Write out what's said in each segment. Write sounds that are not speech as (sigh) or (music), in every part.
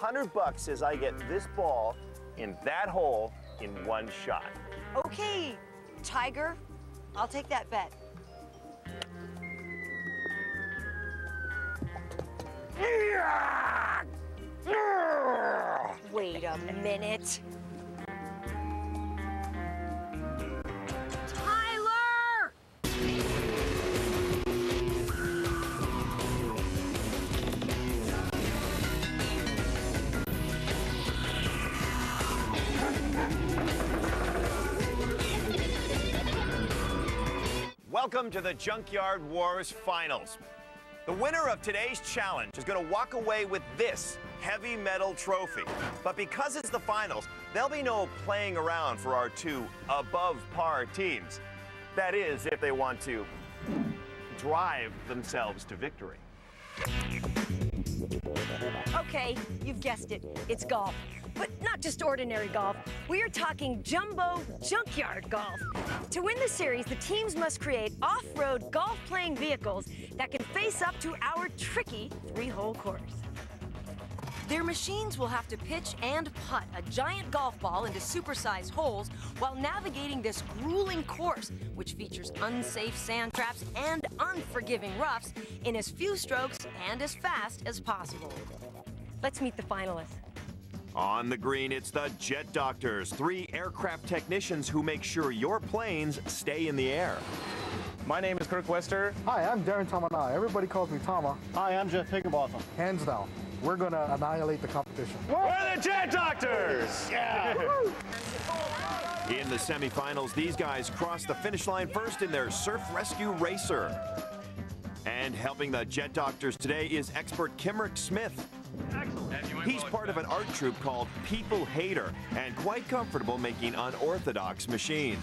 100 bucks says I get this ball in that hole in one shot. Okay, Tiger, I'll take that bet. Wait a minute. Welcome to the Junkyard Wars Finals. The winner of today's challenge is going to walk away with this heavy metal trophy. But because it's the finals, there'll be no playing around for our two above par teams. That is, if they want to drive themselves to victory. Okay, you've guessed it. It's golf. But not just ordinary golf. We are talking jumbo junkyard golf. To win the series, the teams must create off road golf playing vehicles that can face up to our tricky three hole course. Their machines will have to pitch and putt a giant golf ball into supersized holes while navigating this grueling course, which features unsafe sand traps and unforgiving roughs, in as few strokes and as fast as possible. Let's meet the finalists. On the green, it's the Jet Doctors, three aircraft technicians who make sure your planes stay in the air. My name is Kirk Wester. Hi, I'm Darren Tamanaha. Everybody calls me Tama. Hi, I'm Jeff Higinbotham. Hands down, we're going to annihilate the competition. We're the Jet Doctors! Yeah. (laughs) In the semifinals, these guys cross the finish line first in their Surf Rescue Racer. And helping the Jet Doctors today is expert Kimeric Smith. He's part of an art troupe called People Hater and quite comfortable making unorthodox machines.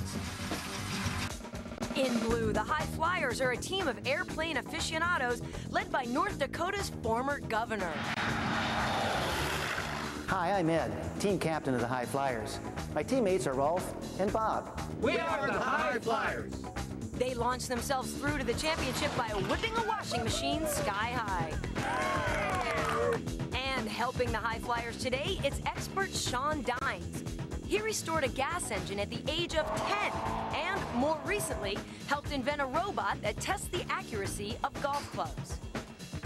In blue, the High Flyers are a team of airplane aficionados led by North Dakota's former governor. Hi, I'm Ed, team captain of the High Flyers. My teammates are Rolf and Bob. We are the High Flyers. They launched themselves through to the championship by whipping a washing machine sky high. And helping the High Flyers today, it's expert Sean Dines. He restored a gas engine at the age of 10 and, more recently, helped invent a robot that tests the accuracy of golf clubs.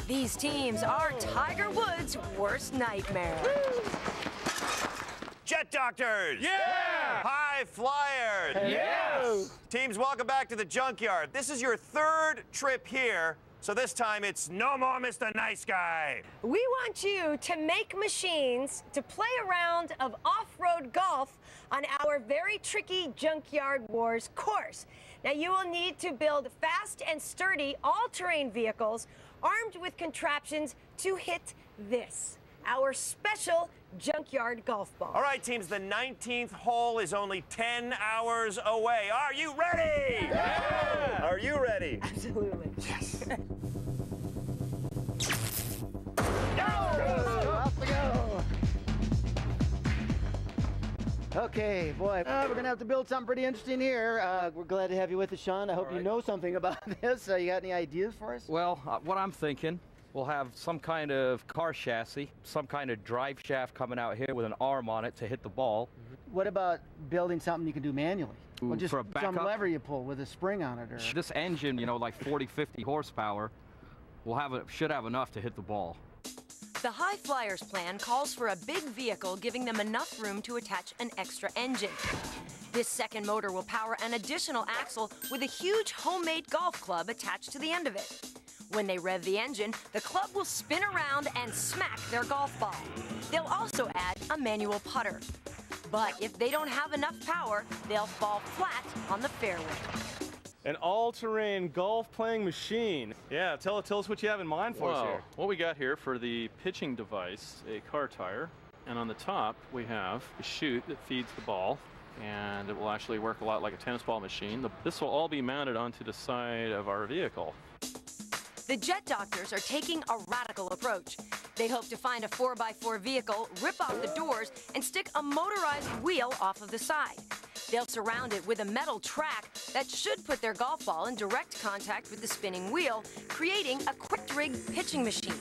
These teams are Tiger Woods' worst nightmare. Jet Doctors! Yeah! High Flyers! Yes! Teams, welcome back to the junkyard. This is your third trip here, so this time it's no more Mr. Nice Guy. We want you to make machines to play a round of off-road golf on our very tricky Junkyard Wars course. Now you will need to build fast and sturdy all-terrain vehicles armed with contraptions to hit this, our special junkyard golf ball. All right, teams, the 19th hole is only 10 hours away. Are you ready? Yeah! Are you ready? Absolutely. Yes. (laughs) Off we go. Okay, boy, uh, we're gonna have to build something pretty interesting here. Uh, we're glad to have you with us, Sean. I hope you know something about (laughs) this. Uh, you got any ideas for us? Well, uh, what I'm thinking, we'll have some kind of car chassis, some kind of drive shaft coming out here with an arm on it to hit the ball. Mm-hmm. What about building something you can do manually? Well, just for a some lever you pull with a spring on it, or This engine, you know, like 40, 50 horsepower, will have a, should have enough to hit the ball. The High Flyers plan calls for a big vehicle giving them enough room to attach an extra engine. This second motor will power an additional axle with a huge homemade golf club attached to the end of it. When they rev the engine, the club will spin around and smack their golf ball. They'll also add a manual putter. But if they don't have enough power, they'll fall flat on the fairway. An all-terrain golf playing machine. Yeah, tell, tell us what you have in mind for us here. what we got here for the pitching device, a car tire, and on the top we have a chute that feeds the ball, and it will actually work a lot like a tennis ball machine. The, this will all be mounted onto the side of our vehicle. The Jet Doctors are taking a radical approach. They hope to find a 4x4 vehicle, rip off the doors, and stick a motorized wheel off of the side. They'll surround it with a metal track that should put their golf ball in direct contact with the spinning wheel, creating a quick rig pitching machine.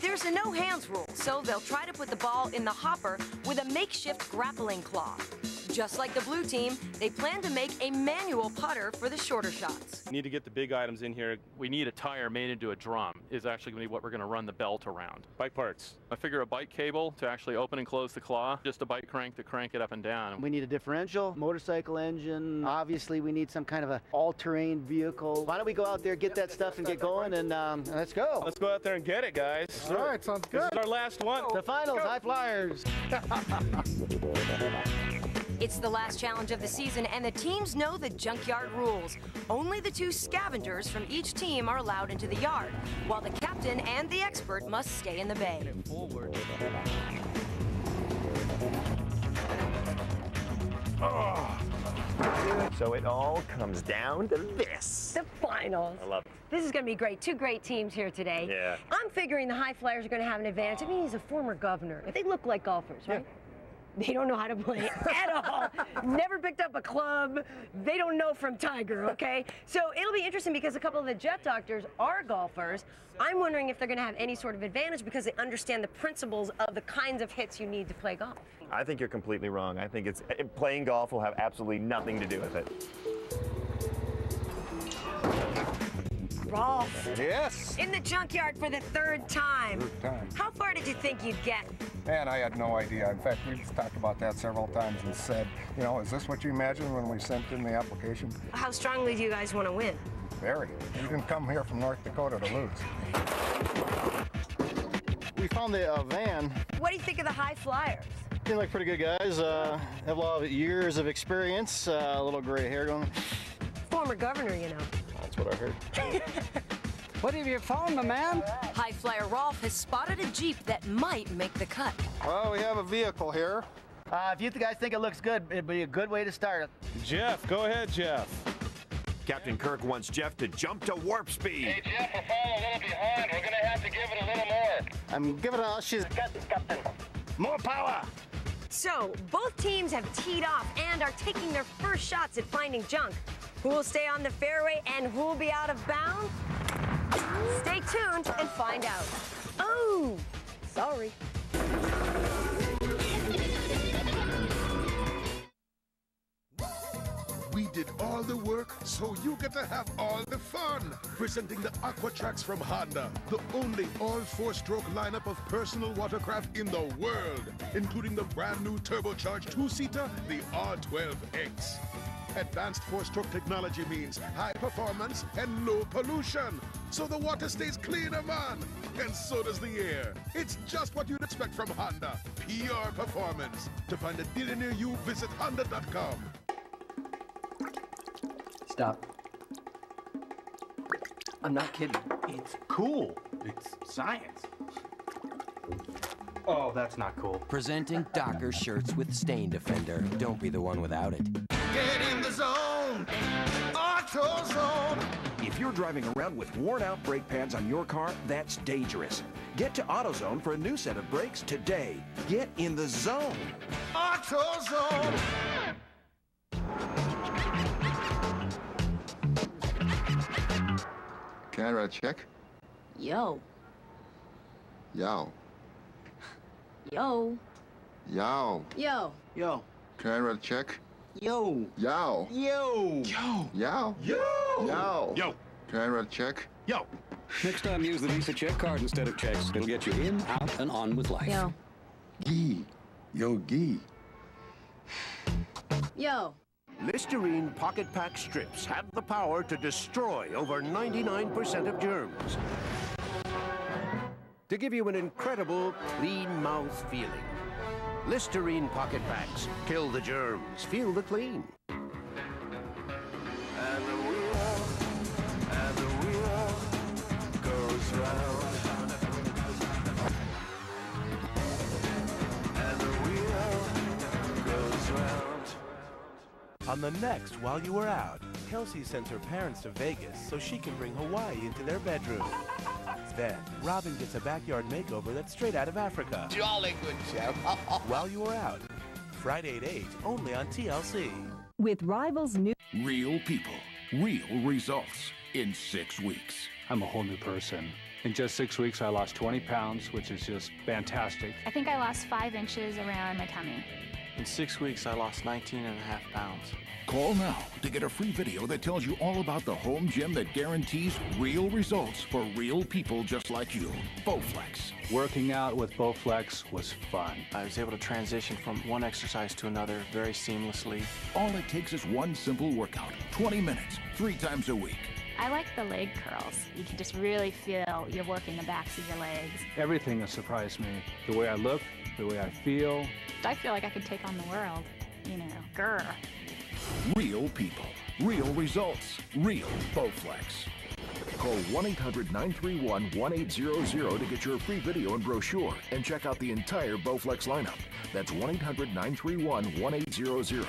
There's a no hands rule, so they'll try to put the ball in the hopper with a makeshift grappling claw. Just like the blue team, they plan to make a manual putter for the shorter shots. Need to get the big items in here. We need a tire made into a drum is actually going to be what we're going to run the belt around. Bike parts. I figure a bike cable to actually open and close the claw, just a bike crank to crank it up and down. We need a differential, motorcycle engine. Obviously, we need some kind of a all-terrain vehicle. Why don't we go out there, get that stuff, and get going, and um, let's go. Let's go out there and get it, guys. All right, sounds This good. is our last one. The finals, high flyers. (laughs) It's the last challenge of the season, and the teams know the junkyard rules. Only the two scavengers from each team are allowed into the yard, while the captain and the expert must stay in the bay. So it all comes down to this. The finals. I love it. This is going to be great. Two great teams here today. Yeah. I'm figuring the high flyers are going to have an advantage. I mean, he's a former governor. They look like golfers, right? They don't know how to play at all. Never picked up a club. They don't know from Tiger, okay? So it'll be interesting because a couple of the jet doctors are golfers. I'm wondering if they're going to have any sort of advantage because they understand the principles of the kinds of hits you need to play golf. I think you're completely wrong. I think it's eh, playing golf will have absolutely nothing to do with it. Rolf, Yes. in the junkyard for the third time. Third time. How far did you think you'd get? Man, I had no idea. In fact, we've talked about that several times and said, you know, is this what you imagined when we sent in the application? How strongly do you guys want to win? Very. We didn't come here from North Dakota to lose. We found the uh, van. What do you think of the high flyers? Seem like pretty good guys. Uh, have a lot of years of experience. Uh, a little gray hair going. Former governor, you know. That's what I heard. (laughs) What have you found, my man? High flyer Rolf has spotted a Jeep that might make the cut. Well, we have a vehicle here. Uh, if you guys think it looks good, it'd be a good way to start it. Jeff, go ahead, Jeff. Captain Kirk wants Jeff to jump to warp speed. Hey, Jeff, we're falling a little behind. We're gonna have to give it a little more. I'm giving it a. She's Captain. more power. So, both teams have teed off and are taking their first shots at finding junk. Who will stay on the fairway and who will be out of bounds? Stay tuned and find out. Oh, sorry. We did all the work, so you get to have all the fun. Presenting the Aquatrax from Honda, the only all four-stroke lineup of personal watercraft in the world, including the brand new turbocharged two-seater, the R12X. Advanced four-stroke technology means high performance and low pollution. So the water stays cleaner, man. And so does the air. It's just what you'd expect from Honda. Pure performance. To find a dealer near you, visit honda.com. Stop. I'm not kidding. It's cool. It's science. Oh, that's not cool. Presenting Docker shirts with Stain Defender. Don't be the one without it. Get in the zone. Auto zone. If you're driving around with worn out brake pads on your car, that's dangerous. Get to AutoZone for a new set of brakes today. Get in the zone. AutoZone. Can I write a check? Yo. Yow. Yo. Yow. Yo. Yo. Can I write a check? Yo. Yow. Yo. Yo. Yow. Yo. Yow. Yo. Can I write a check? Yo. Next time, use the Visa check card instead of checks. It'll get you in, out, and on with life. Yo. Gee. Yo, gee. Yo. Listerine Pocket Pack strips have the power to destroy over 99% of germs. To give you an incredible clean mouth feeling. Listerine Pocket Packs. Kill the germs. Feel the clean. And the wheel, and the wheel goes round. And the wheel goes round. On the next While You Were Out, Kelsey sends her parents to Vegas so she can bring Hawaii into their bedroom. Then, Robin gets a backyard makeover that's straight out of Africa. Jolly good show. (laughs) While you are Out, Friday at 8, only on TLC. With Rivals New. Real people, real results in six weeks. I'm a whole new person. In just six weeks, I lost 20 pounds, which is just fantastic. I think I lost five inches around my tummy. In six weeks, I lost 19 and a half pounds. Call now to get a free video that tells you all about the home gym that guarantees real results for real people just like you. Bowflex. Working out with Bowflex was fun. I was able to transition from one exercise to another very seamlessly. All it takes is one simple workout, 20 minutes, three times a week. I like the leg curls. You can just really feel you're working the backs of your legs. Everything has surprised me. The way I look, the way I feel. I feel like I could take on the world. You know, grr. Real people, real results, real Bowflex. Call 1-800-931-1800 to get your free video and brochure and check out the entire Bowflex lineup. That's 1-800-931-1800.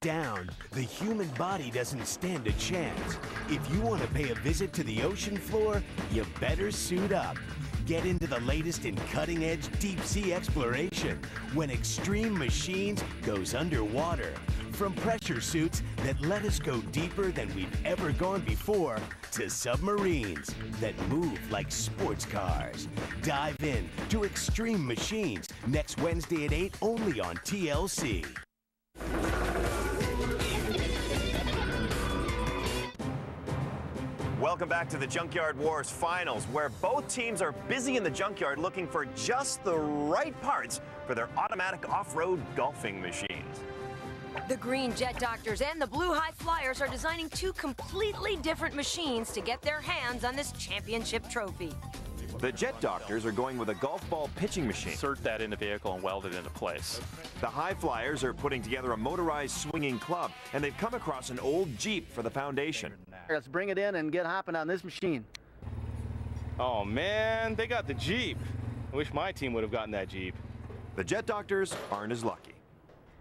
Down, the human body doesn't stand a chance. If you want to pay a visit to the ocean floor, you better suit up. Get into the latest in cutting edge deep sea exploration when Extreme Machines goes underwater. From pressure suits that let us go deeper than we've ever gone before to submarines that move like sports cars. Dive in to Extreme Machines next Wednesday at 8 only on TLC. Welcome back to the Junkyard Wars Finals, where both teams are busy in the junkyard looking for just the right parts for their automatic off-road golfing machines. The Green Jet Doctors and the Blue High Flyers are designing two completely different machines to get their hands on this championship trophy. The Jet Doctors are going with a golf ball pitching machine. Insert that in the vehicle and weld it into place. The High Flyers are putting together a motorized swinging club, and they've come across an old Jeep for the foundation. Let's bring it in and get hopping on this machine. Oh man, they got the Jeep. I wish my team would have gotten that Jeep. The Jet Doctors aren't as lucky.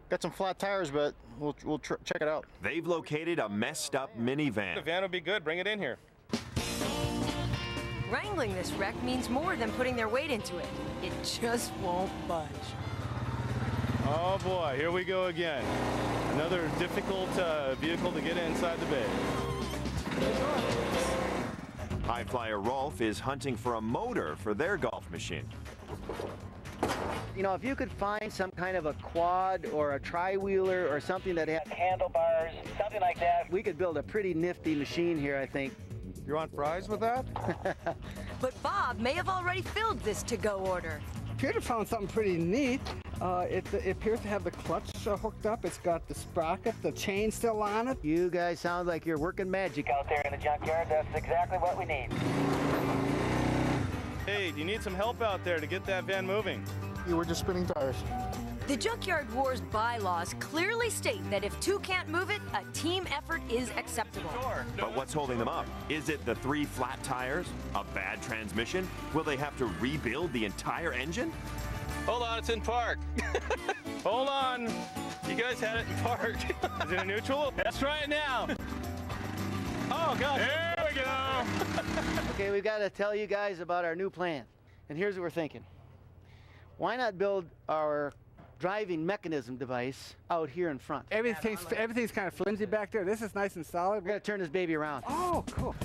Got some flat tires, but we'll, we'll check it out. They've located a messed up minivan. The van will be good. Bring it in here. Wrangling this wreck means more than putting their weight into it. It just won't budge. Oh boy, here we go again. Another difficult uh, vehicle to get inside the bay. High Flyer Rolf is hunting for a motor for their golf machine. You know, if you could find some kind of a quad or a tri-wheeler or something that has handlebars, something like that, we could build a pretty nifty machine here, I think. You want fries with that? (laughs) But Bob may have already filled this to-go order. appear to found something pretty neat. Uh, it, it appears to have the clutch uh, hooked up. It's got the sprocket, the chain still on it. You guys sound like you're working magic out there in the junkyard. That's exactly what we need. Hey, do you need some help out there to get that van moving? You were just spinning tires. The Junkyard Wars bylaws clearly state that if two can't move it, a team effort is acceptable. But what's holding them up? Is it the three flat tires? A bad transmission? Will they have to rebuild the entire engine? Hold on, it's in park. (laughs) Hold on. You guys had it in park. (laughs) Is it a neutral? Let's try it now. Oh, God. There we go. (laughs) Okay, we've got to tell you guys about our new plan. And here's what we're thinking. Why not build our driving mechanism device out here in front? Everything's everything's kind of flimsy back there. This is nice and solid. We're going to turn this baby around. Oh, cool.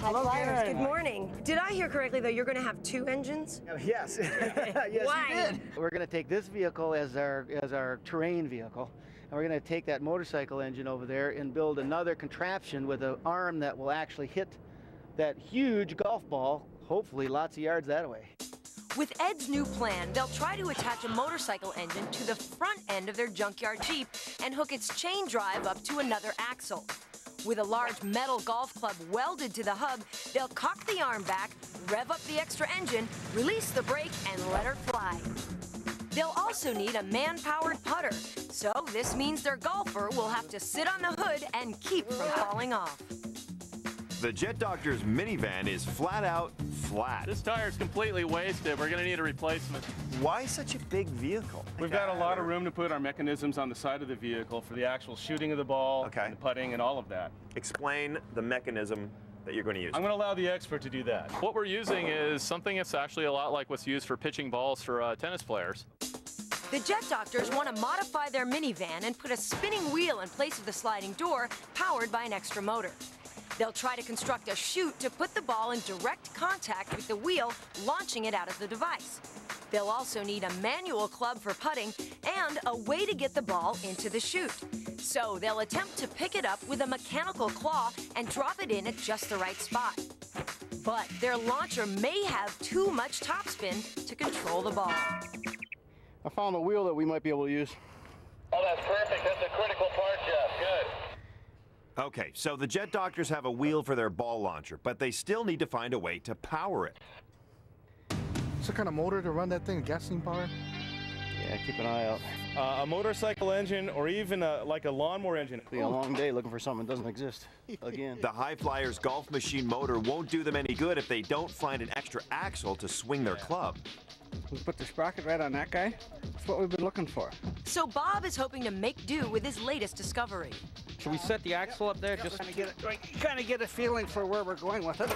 Hello, Flyers. Good morning. Did I hear correctly, though, you're going to have two engines? (laughs) Yes. (laughs) yes, Why? you did. We're going to take this vehicle as our as our terrain vehicle, and we're going to take that motorcycle engine over there and build another contraption with an arm that will actually hit that huge golf ball. Hopefully, lots of yards that way. With Ed's new plan, they'll try to attach a motorcycle engine to the front end of their junkyard Jeep and hook its chain drive up to another axle. With a large metal golf club welded to the hub, they'll cock the arm back, rev up the extra engine, release the brake, and let her fly. They'll also need a man-powered putter, so this means their golfer will have to sit on the hood and keep from falling off. The Jet Doctor's minivan is flat out flat. This tire is completely wasted. We're going to need a replacement. Why such a big vehicle? We've got a lot of room to put our mechanisms on the side of the vehicle for the actual shooting of the ball, Okay. and the putting, and all of that. Explain the mechanism that you're going to use. I'm going to allow the expert to do that. What we're using is something that's actually a lot like what's used for pitching balls for uh, tennis players. The Jet Doctors want to modify their minivan and put a spinning wheel in place of the sliding door, powered by an extra motor. They'll try to construct a chute to put the ball in direct contact with the wheel, launching it out of the device. They'll also need a manual club for putting and a way to get the ball into the chute. So they'll attempt to pick it up with a mechanical claw and drop it in at just the right spot. But their launcher may have too much topspin to control the ball. I found a wheel that we might be able to use. Oh, that's perfect. That's a critical part, Jeff. Good. Okay, so the Jet Doctors have a wheel for their ball launcher, but they still need to find a way to power it. What's the kind of motor to run that thing? Gasoline power? Yeah, keep an eye out. Uh, a motorcycle engine or even a, like a lawnmower engine. Be a long day looking for something that doesn't exist. Again. (laughs) The High Flyers golf machine motor won't do them any good if they don't find an extra axle to swing their club. We put the sprocket right on that guy. That's what we've been looking for. So Bob is hoping to make do with his latest discovery. Should we set the axle up there just to get kind of get a feeling for where we're going with it?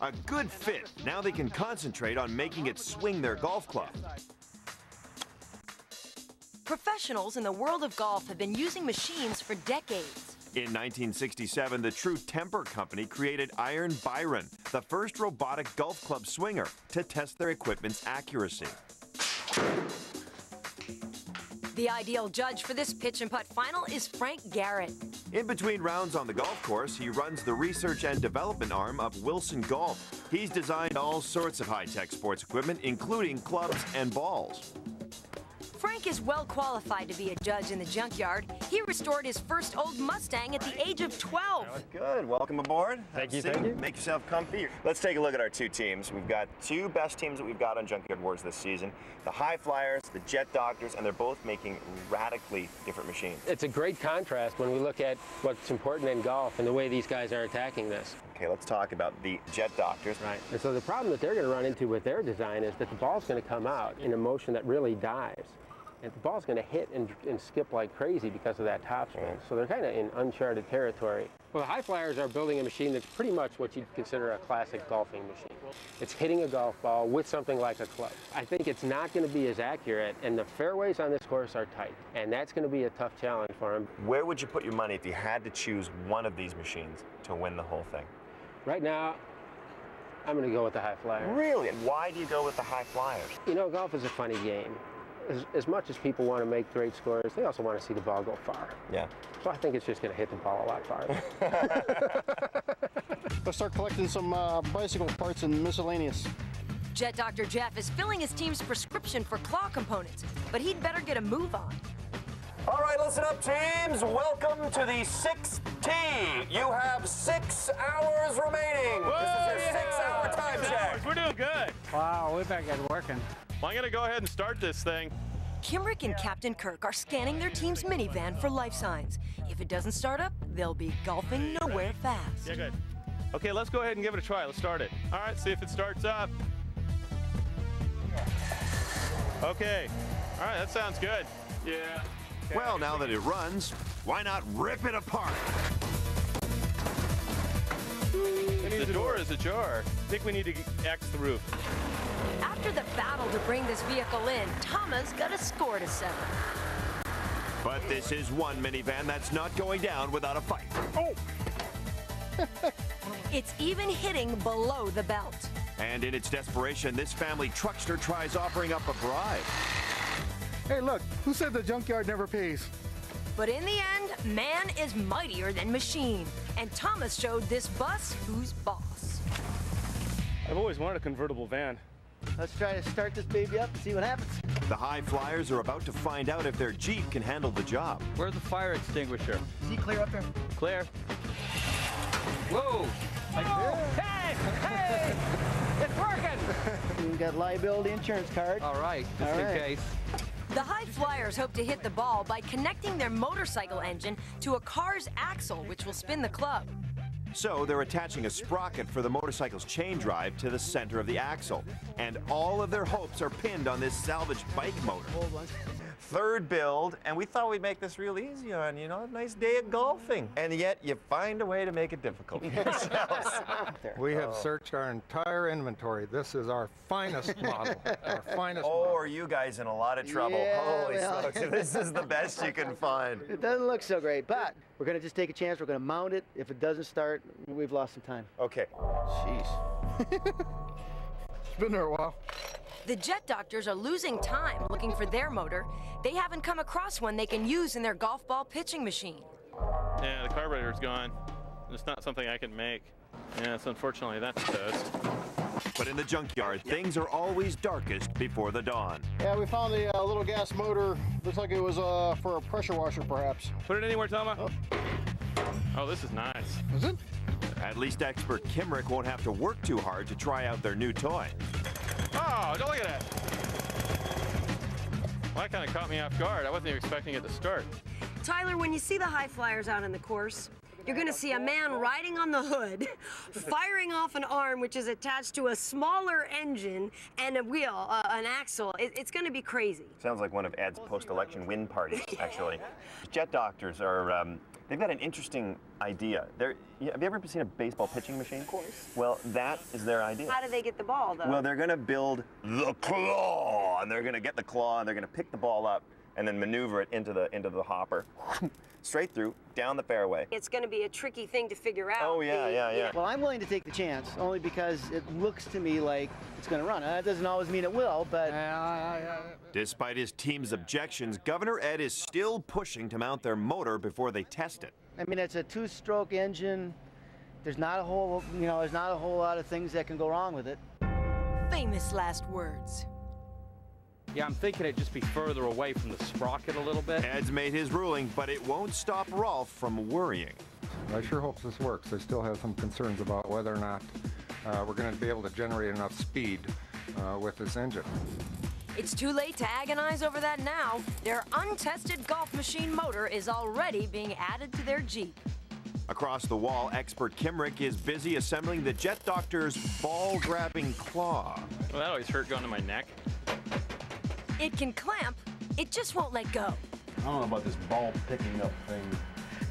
A good fit. Now they can concentrate on making it swing their golf club. Professionals in the world of golf have been using machines for decades. In 1967, the True Temper Company created Iron Byron, the first robotic golf club swinger, to test their equipment's accuracy. The ideal judge for this pitch and putt final is Frank Garrett. In between rounds on the golf course, he runs the research and development arm of Wilson Golf. He's designed all sorts of high-tech sports equipment, including clubs and balls. Frank is well qualified to be a judge in the junkyard. He restored his first old Mustang at the age of 12. Good. Welcome aboard. Thank Have you, thank you. Make yourself comfy. Let's take a look at our two teams. We've got two best teams that we've got on Junkyard Wars this season. The High Flyers, the Jet Doctors, and they're both making radically different machines. It's a great contrast when we look at what's important in golf and the way these guys are attacking this. Okay, let's talk about the Jet Doctors. Right. And so the problem that they're going to run into with their design is that the ball's going to come out in a motion that really dives. And the ball's going to hit and, and skip like crazy because of that topspin. So they're kind of in uncharted territory. Well, the High Flyers are building a machine that's pretty much what you'd consider a classic golfing machine. It's hitting a golf ball with something like a club. I think it's not going to be as accurate, and the fairways on this course are tight. And that's going to be a tough challenge for them. Where would you put your money if you had to choose one of these machines to win the whole thing? Right now, I'm going to go with the High Flyers. Really? Why do you go with the High Flyers? You know, golf is a funny game. As, as much as people want to make great scores, they also want to see the ball go far. Yeah. So I think it's just going to hit the ball a lot farther. (laughs) Let's start collecting some uh, bicycle parts and miscellaneous. Jet Dr. Jeff is filling his team's prescription for claw components, but he'd better get a move on. All right, listen up, teams. Welcome to the 6T. You have six hours remaining. this is your six-hour time check. We're doing good. Wow, we better get working. Well, I'm going to go ahead and start this thing. Kimeric and Captain Kirk are scanning their team's minivan for life signs. If it doesn't start up, they'll be golfing nowhere fast. Yeah, good. Okay, let's go ahead and give it a try. Let's start it. All right, see if it starts up. Okay. All right, that sounds good. Yeah. Well, now that it runs, why not rip it apart? The door is ajar. I think we need to X the roof. After the battle to bring this vehicle in, Tama's got a score to settle. But this is one minivan that's not going down without a fight. Oh! (laughs) It's even hitting below the belt. And in its desperation, this family truckster tries offering up a bribe. Hey, look, who said the junkyard never pays? But in the end, man is mightier than machine. And Thomas showed this bus who's boss. I've always wanted a convertible van. Let's try to start this baby up and see what happens. The High Flyers are about to find out if their Jeep can handle the job. Where's the fire extinguisher? Is he clear up there? Clear. Whoa! Hey! Hey! It's working! (laughs) We got liability insurance card. All right, just All in right. case. The High Flyers hope to hit the ball by connecting their motorcycle engine to a car's axle, which will spin the club. So they're attaching a sprocket for the motorcycle's chain drive to the center of the axle. And all of their hopes are pinned on this salvaged bike motor. Third build, and we thought we'd make this real easy on you know a nice day of golfing, and yet you find a way to make it difficult (laughs) (laughs) for yourselves. We have Oh. searched our entire inventory. This is our finest (laughs) model, our finest Oh, are you guys in a lot of trouble? Yeah, Holy well. smokes! This is the best you can find. It doesn't look so great, but we're going to just take a chance. We're going to mount it. If it doesn't start, we've lost some time. Okay. Jeez. It's been there a while. The jet doctors are losing time looking for their motor. They haven't come across one they can use in their golf ball pitching machine. Yeah, the carburetor's gone. It's not something I can make. Yeah, so unfortunately that's toast. But in the junkyard, things are always darkest before the dawn. Yeah, we found a uh, little gas motor. Looks like it was uh, for a pressure washer, perhaps. Put it anywhere, Tama. Oh. this is nice. Is it? At least expert Kimeric won't have to work too hard to try out their new toy. Oh, don't look at that. Well, that kind of caught me off guard. I wasn't even expecting it to start. Tyler, when you see the high flyers out on the course, you're going to see a man riding on the hood, (laughs) firing off an arm which is attached to a smaller engine and a wheel, uh, an axle. It, it's going to be crazy. Sounds like one of Ed's post-election win parties, (laughs) actually. Jet doctors are, um, they've got an interesting idea. They're, have you ever seen a baseball pitching machine? Of course. Well, that is their idea. How do they get the ball, though? Well, they're going to build the claw, and they're going to get the claw, and they're going to pick the ball up, and then maneuver it into the into the hopper, (laughs) straight through, down the fairway. it's going to be a tricky thing to figure out. Oh, yeah, The- yeah, you yeah. Well, I'm willing to take the chance only because it looks to me like it's going to run. Uh, That doesn't always mean it will, but. Despite his team's objections, Governor Ed is still pushing to mount their motor before they test it. I mean, it's a two-stroke engine. There's not a whole, you know, there's not a whole lot of things that can go wrong with it. Famous last words. Yeah, I'm thinking it'd just be further away from the sprocket a little bit. Ed's made his ruling, but it won't stop Rolf from worrying. I sure hope this works. I still have some concerns about whether or not uh, we're going to be able to generate enough speed uh, with this engine. It's too late to agonize over that now. Their untested golf machine motor is already being added to their Jeep. Across the wall, expert Kimeric is busy assembling the Jet Doctor's ball-grabbing claw. Well, that always hurt going to my neck. It can clamp, it just won't let go. I don't know about this ball picking up thing.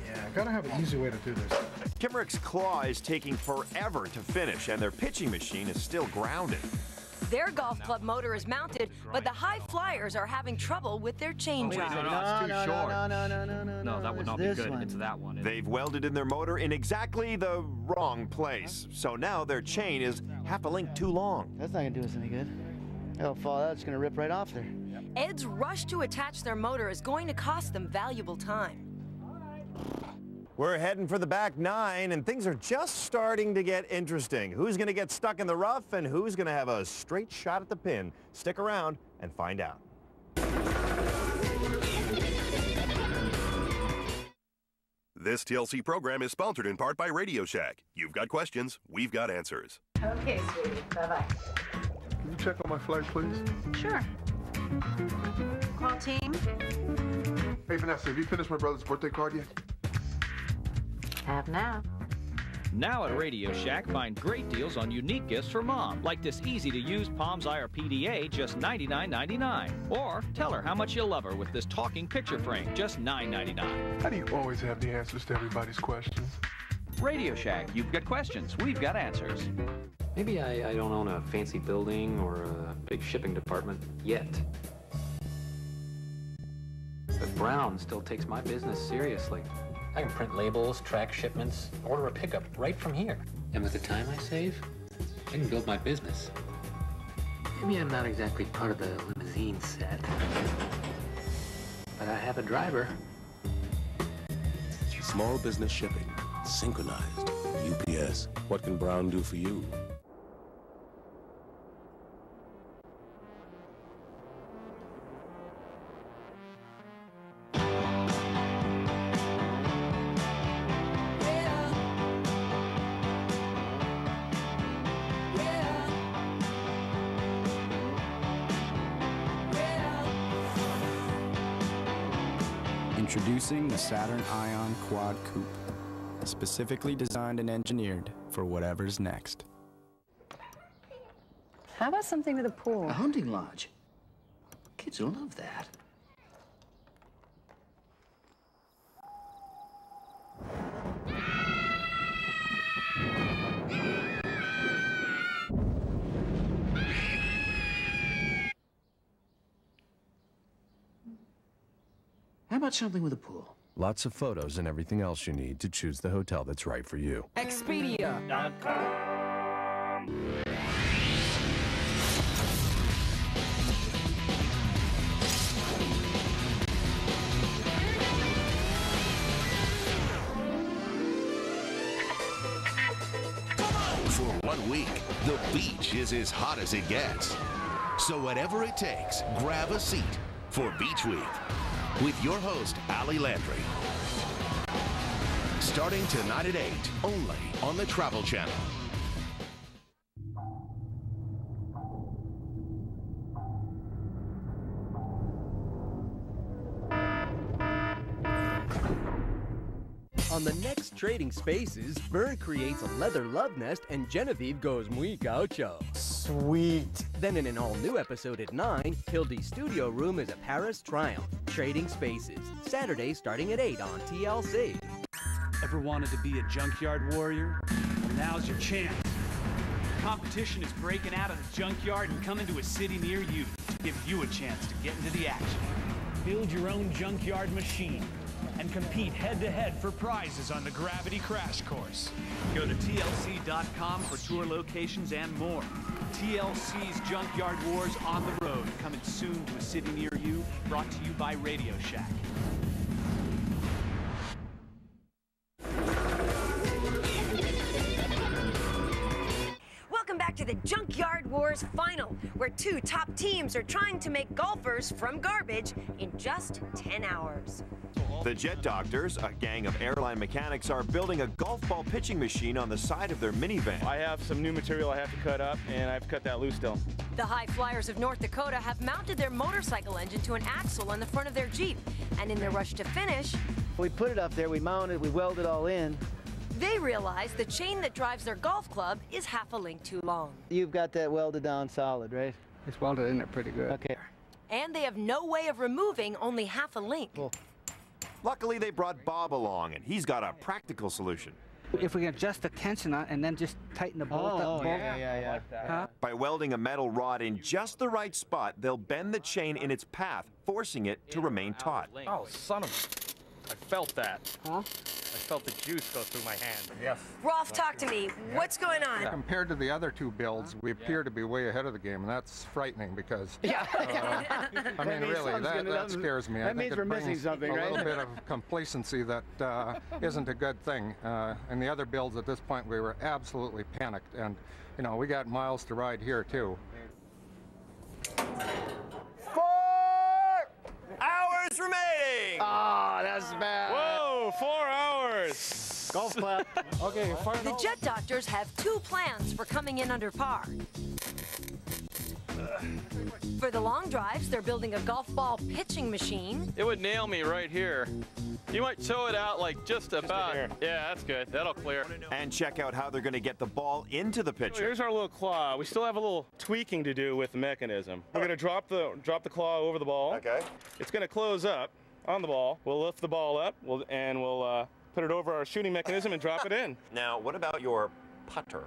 Yeah, gotta have an easy way to do this. Kimeric's claw is taking forever to finish, and their pitching machine is still grounded. Their golf club motor is mounted, but the high flyers are having trouble with their chain drive. no, no, no, no, no, no, no, no, no, No, that would not be good. one. It's that one. They've welded in their motor in exactly the wrong place, so now their chain is half a link too long. That's not going to do us any good. It'll fall out. It's going to rip right off there. Ed's rush to attach their motor is going to cost them valuable time. We're heading for the back nine, and things are just starting to get interesting. Who's going to get stuck in the rough, and who's going to have a straight shot at the pin? Stick around and find out. This TLC program is sponsored in part by Radio Shack. You've got questions, we've got answers. Okay, sweetie. Bye-bye. Can you check on my flight, please? Sure. Call team. Hey, Vanessa, have you finished my brother's birthday card yet? Have now. Now at Radio Shack, find great deals on unique gifts for mom, like this easy-to-use Palms IR PDA, just $99.99. Or tell her how much you love her with this talking picture frame, just $9.99. How do you always have the answers to everybody's questions? Radio Shack, you've got questions, we've got answers. Maybe I, I don't own a fancy building or a big shipping department yet. But Brown still takes my business seriously. I can print labels, track shipments, order a pickup right from here. And with the time I save, I can build my business. Maybe I'm not exactly part of the limousine set, but I have a driver. Small business shipping, synchronized. UPS. What can Brown do for you? Introducing the Saturn Ion Quad Coupe. Specifically designed and engineered for whatever's next. How about something with a pool? A hunting lodge. Kids will love that. About something with a pool? Lots of photos and everything else you need to choose the hotel that's right for you. Expedia.com. For one week, the beach is as hot as it gets. So whatever it takes, grab a seat for Beach Week with your host, Ali Landry. Starting tonight at 8, only on the Travel Channel. Trading Spaces, Vern creates a leather love nest and Genevieve goes muy gaucho. Sweet. Then in an all-new episode at 9, Hildy's studio room is a Paris triumph. Trading Spaces, Saturday starting at 8 on TLC. Ever wanted to be a junkyard warrior? Well, now's your chance. Competition is breaking out of the junkyard and coming to a city near you to give you a chance to get into the action. Build your own junkyard machine and compete head-to-head for prizes on the Gravity Crash Course. Go to TLC.com for tour locations and more. TLC's Junkyard Wars on the road, coming soon to a city near you, brought to you by Radio Shack. Welcome back to the Junkyard Wars Final, where two top teams are trying to make golfers from garbage in just 10 hours. The Jet Doctors, a gang of airline mechanics, are building a golf ball pitching machine on the side of their minivan. I have some new material I have to cut up, and I've cut that loose still. The High Flyers of North Dakota have mounted their motorcycle engine to an axle on the front of their Jeep, and in their rush to finish, We put it up there, we mounted, we welded it all in. they realize the chain that drives their golf club is half a link too long. You've got that welded down solid, right? It's welded in there pretty good. Okay. And they have no way of removing only half a link. Luckily, they brought Bob along, and he's got a practical solution. If we can adjust the tension on and then just tighten the bolt up. Oh, bolt. yeah, yeah, yeah. Huh? By welding a metal rod in just the right spot, they'll bend the chain in its path, forcing it to remain taut. Oh, son of... I felt that. Huh? I felt the juice go through my hand. Yes. Rolf, talk to me. What's going on? Compared to the other two builds, we appear to be way ahead of the game, and that's frightening because. Yeah. uh, (laughs) I mean, really, something's that, that scares me. I that think means it we're missing brings something, a right? little bit of (laughs) complacency that uh, isn't a good thing. Uh, in the other builds at this point, we were absolutely panicked, and you know, we got miles to ride here too. Hours remaining! Oh, that's bad. Whoa, four hours. Golf clap. (laughs) Okay, fire The Jet Doctors have two plans for coming in under par. For the long drives, they're building a golf ball pitching machine. It would nail me right here. You might tow it out like just about. yeah, that's good. That'll clear. And check out how they're going to get the ball into the pitcher. Here's our little claw. We still have a little tweaking to do with the mechanism. We're gonna drop the drop the claw over the ball. Okay. It's gonna close up on the ball. We'll lift the ball up. We'll, and we'll uh, put it over our shooting mechanism and drop it in. Now, what about your putter?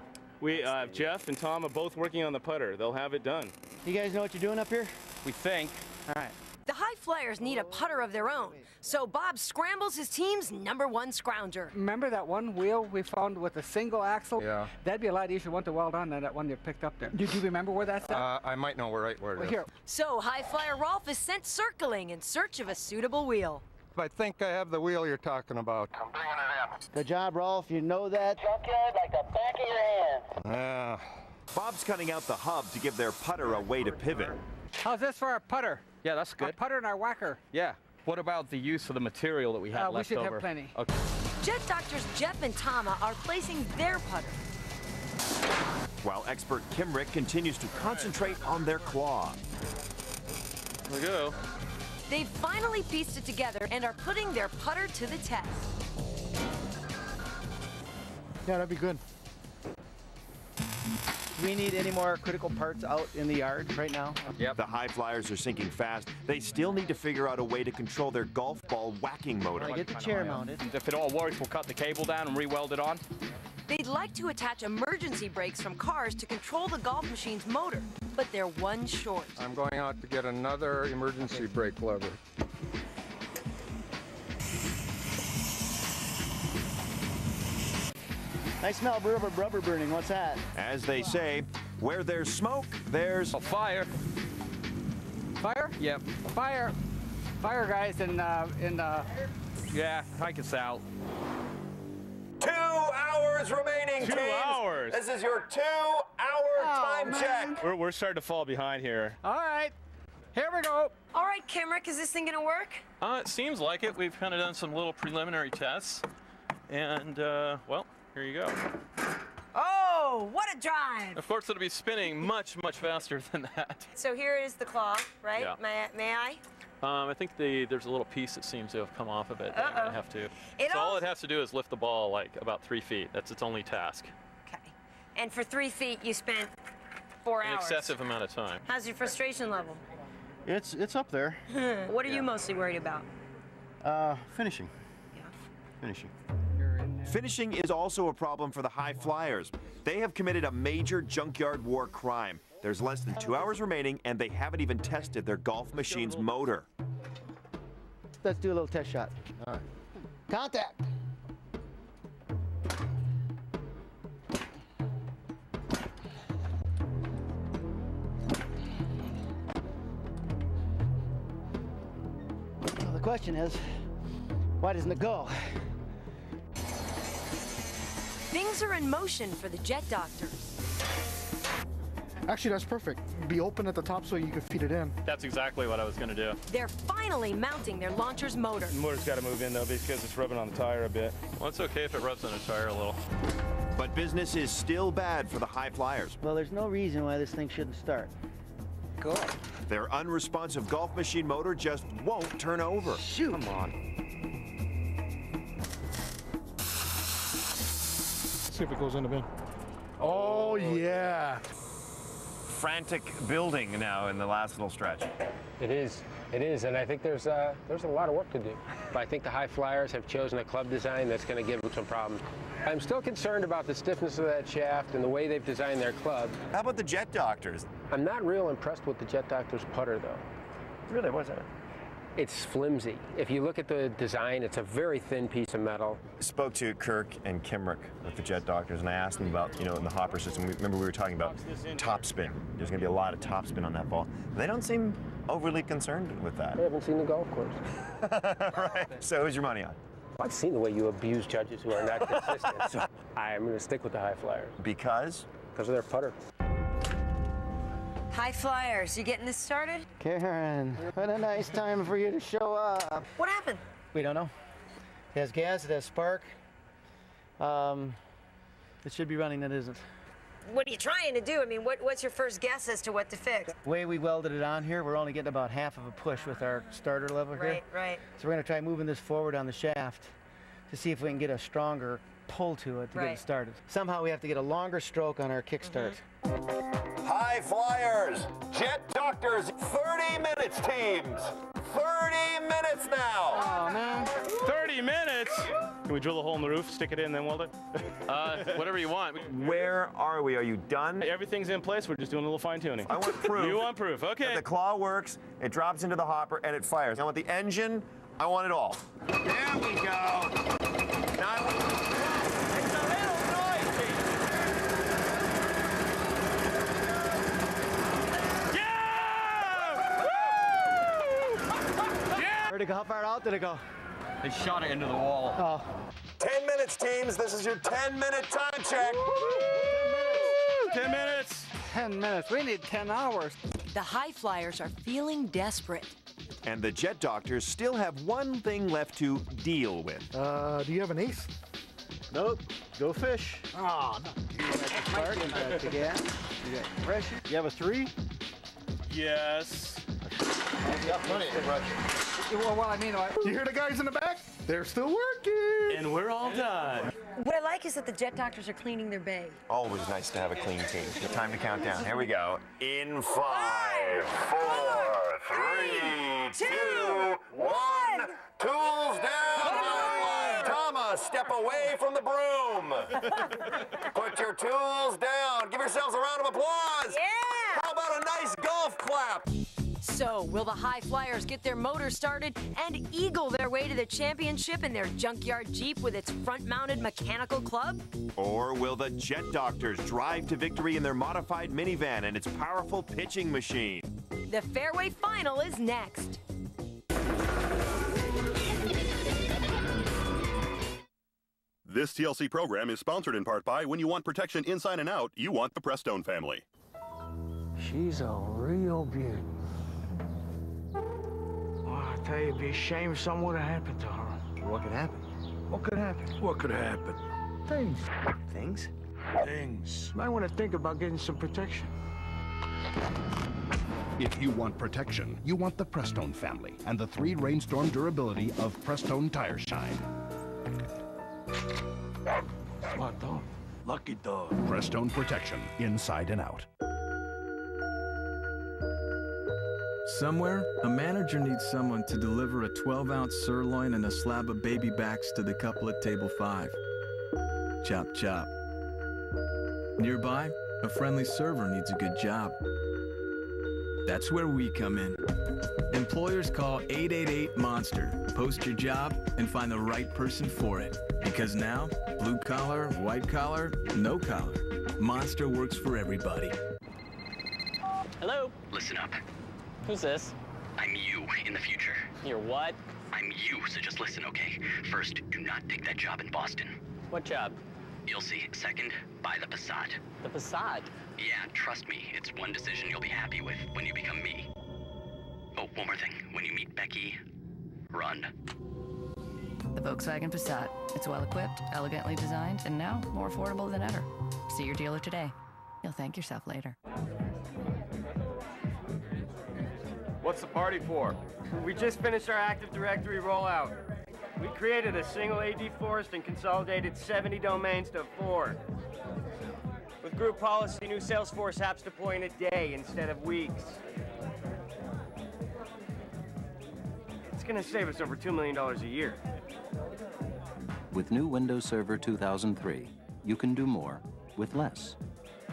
We uh, Jeff and Tom are both working on the putter. They'll have it done. You guys know what you're doing up here? We think. All right. The High Flyers need a putter of their own, so Bob scrambles his team's number one scrounger. Remember that one wheel we found with a single axle? Yeah. That'd be a lot easier one to weld on than that one you picked up there. Did you remember where that's at? Uh, I might know where right where it Well, is. here. So High Flyer Rolf is sent circling in search of a suitable wheel. I think I have the wheel you're talking about. I'm bringing it in. Good job, Rolf. You know that. Junkyard like the back of your hand. Yeah. Bob's cutting out the hub to give their putter a way to pivot. How's this for our putter? Yeah, that's Our good. putter and our whacker. Yeah. What about the use of the material that we had Uh, we left should have plenty. Okay. Jet Doctors Jeff and Tama are placing their putter. While expert Kimeric continues to concentrate on their claw. Here we go. They've finally pieced it together and are putting their putter to the test. Yeah, that'd be good. Do we need any more critical parts out in the yard right now? Yep. The high flyers are sinking fast. They still need to figure out a way to control their golf ball whacking motor. I Get the chair mounted. If it all works, we'll cut the cable down and re-weld it on. They'd like to attach emergency brakes from cars to control the golf machine's motor, but they're one short. I'm going out to get another emergency brake lever. I smell rubber, rubber burning. What's that? As they say, where there's smoke, there's a fire. Fire? Yep. Fire. Fire, guys, in uh, in uh... Yeah, hike us out. Two hours remaining, Two teams. hours. This is your two-hour time check. We're, we're starting to fall behind here. All right. Here we go. All right, Kimeric, is this thing gonna work? Uh, it seems like it. We've kind of done some little preliminary tests. And, uh, well, here you go. Oh, what a drive! Of course, it'll be spinning much, much faster than that. So here is the claw, right? Yeah. May, may I? Um, I think the, there's a little piece that seems to have come off of it that I'm Uh-oh. going to have to. It so all it has to do is lift the ball like about three feet. That's its only task. Okay. And for three feet, you spent four An hours. excessive amount of time. How's your frustration level? It's it's up there. (laughs) what are you mostly worried about? Uh, finishing. Yeah. Finishing. Finishing is also a problem for the high flyers. They have committed a major junkyard war crime. There's less than two hours remaining, and they haven't even tested their golf machine's motor. Let's do a little test shot. All right. Contact. Well, the question is, why doesn't it go? Things are in motion for the jet doctors. Actually, that's perfect. Be open at the top so you can feed it in. That's exactly what I was going to do. They're finally mounting their launcher's motor. The motor's got to move in though because it's rubbing on the tire a bit. Well, it's okay if it rubs on the tire a little. But business is still bad for the high flyers. Well, there's no reason why this thing shouldn't start. Good. Their unresponsive golf machine motor just won't turn over. Shoot. Come on. See if it goes in the bin. Oh, yeah. Frantic building now in the last little stretch. It is. It is, and I think there's uh, there's a lot of work to do. But I think the high flyers have chosen a club design that's going to give them some problems. I'm still concerned about the stiffness of that shaft and the way they've designed their club. How about the Jet Doctors? I'm not real impressed with the Jet Doctors putter, though. Really, what's that? It's flimsy. If you look at the design, it's a very thin piece of metal. Spoke to Kirk and Kimeric with the Jet Doctors, and I asked them about, you know, in the hopper system. We, remember, we were talking about top spin. There's going to be a lot of top spin on that ball. They don't seem overly concerned with that. I haven't seen the golf course. (laughs) right. So, who's your money on? I've seen the way you abuse judges who are not consistent. I'm going to stick with the high flyers. Because? Because of their putter. High flyers, you getting this started? Karen, what a nice time for you to show up. What happened? We don't know. It has gas, it has spark. Um, it should be running, it isn't. What are you trying to do? I mean, what, what's your first guess as to what to fix? The way we welded it on here, we're only getting about half of a push with our starter level here. Right, right. So we're gonna try moving this forward on the shaft to see if we can get a stronger pull to it to get it started. Somehow we have to get a longer stroke on our kickstart. High Flyers, Jet Doctors, 30 minutes, teams. 30 minutes now. Oh, man. 30 minutes? Can we drill a hole in the roof, stick it in, then weld it? Uh, whatever you want. Where are we? Are you done? Everything's in place. We're just doing a little fine tuning. I want (laughs) proof. You want proof? Okay. that the claw works, it drops into the hopper, and it fires. I want the engine. I want it all. There we go. Now, it's a little noisy. Where'd it go? How far out did it go? They shot it into the wall. Oh. 10 minutes, teams. This is your 10 minute time check. 10 minutes. 10 minutes. 10 minutes. We need 10 hours. The high flyers are feeling desperate. And the Jet Doctors still have one thing left to deal with. Uh, do you have an ace? Nope. Go fish. Ah, Spark, you got the you got pressure. You have a three? Yes. You got plenty of pressure. Well, well, I mean, I, You hear the guys in the back? They're still working. And we're all done. What I like is that the jet doctors are cleaning their bay. Always nice to have a clean team. Time to count down. Here we go. In five, four, three, two, one. Tools down. Thomas, step away from the broom. Put your tools down. Give yourselves a round of applause. Yeah! How about a nice golf clap? So, will the High Flyers get their motor started and eagle their way to the championship in their junkyard Jeep with its front mounted mechanical club? Or will the Jet Doctors drive to victory in their modified minivan and its powerful pitching machine? The Fairway Final is next. This TLC program is sponsored in part by When you want protection inside and out, you want the Prestone family. She's a real beauty. Oh, I tell you, it'd be a shame if something would have happened to her. What could happen? What could happen? What could happen? Things. Things? Things. Might want to think about getting some protection. If you want protection, you want the Prestone family and the three rainstorm durability of Prestone Tire Shine. Smart dog. Lucky dog. Prestone protection, inside and out. Somewhere, a manager needs someone to deliver a 12 ounce sirloin and a slab of baby backs to the couple at table 5. Chop, chop. Nearby, a friendly server needs a good job. That's where we come in. Employers call 888 Monster, post your job, and find the right person for it. Because now, blue collar, white collar, no collar, Monster works for everybody. Hello? Listen up. Who's this? I'm you in the future. You're what? I'm you, so just listen, okay? First, do not take that job in Boston. What job? You'll see. Second, buy the Passat. The Passat? Yeah, trust me, it's one decision you'll be happy with when you become me. Oh, one more thing. When you meet Becky, run. The Volkswagen Passat. It's well equipped, elegantly designed, and now more affordable than ever. See your dealer today. You'll thank yourself later. What's the party for? We just finished our Active Directory rollout. We created a single AD forest and consolidated 70 domains to four. With group policy, new Salesforce apps deploy in a day instead of weeks. It's gonna save us over $2 million a year. With new Windows Server 2003, you can do more with less.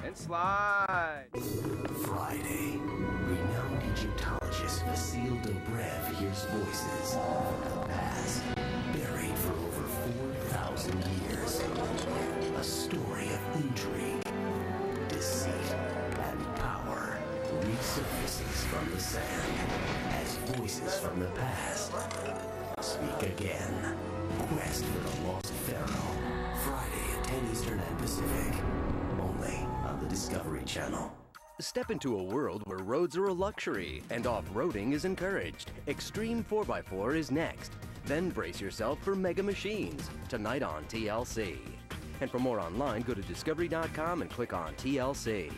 And slide! Friday, renowned Egyptologist Vassil Dobrev hears voices from the past, buried for over 4,000 years. A story of intrigue, deceit, and power resurfaces from the sand as voices from the past speak again. Quest for the Lost Pharaoh. Friday at 10 Eastern and Pacific. Only on the Discovery Channel. Step into a world where roads are a luxury and off-roading is encouraged. Extreme 4x4 is next. Then brace yourself for Mega Machines, tonight on TLC. And for more online, go to discovery.com and click on TLC.